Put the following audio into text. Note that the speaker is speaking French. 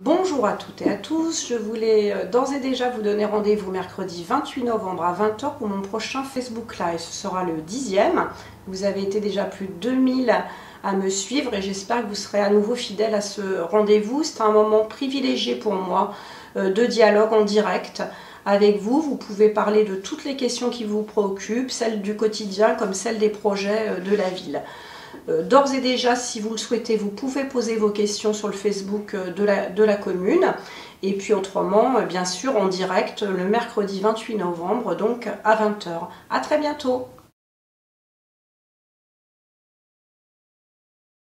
Bonjour à toutes et à tous, je voulais euh, d'ores et déjà vous donner rendez-vous mercredi 28 novembre à 20h pour mon prochain Facebook Live. Ce sera le dixième. Vous avez été déjà plus de 2000 à me suivre et j'espère que vous serez à nouveau fidèles à ce rendez-vous. C'est un moment privilégié pour moi euh, de dialogue en direct avec vous. Vous pouvez parler de toutes les questions qui vous préoccupent, celles du quotidien comme celles des projets euh, de la ville. Euh, d'ores et déjà, si vous le souhaitez, vous pouvez poser vos questions sur le Facebook euh, de la, commune. Et puis autrement, euh, bien sûr, en direct le mercredi 28 novembre, donc à 20h. À très bientôt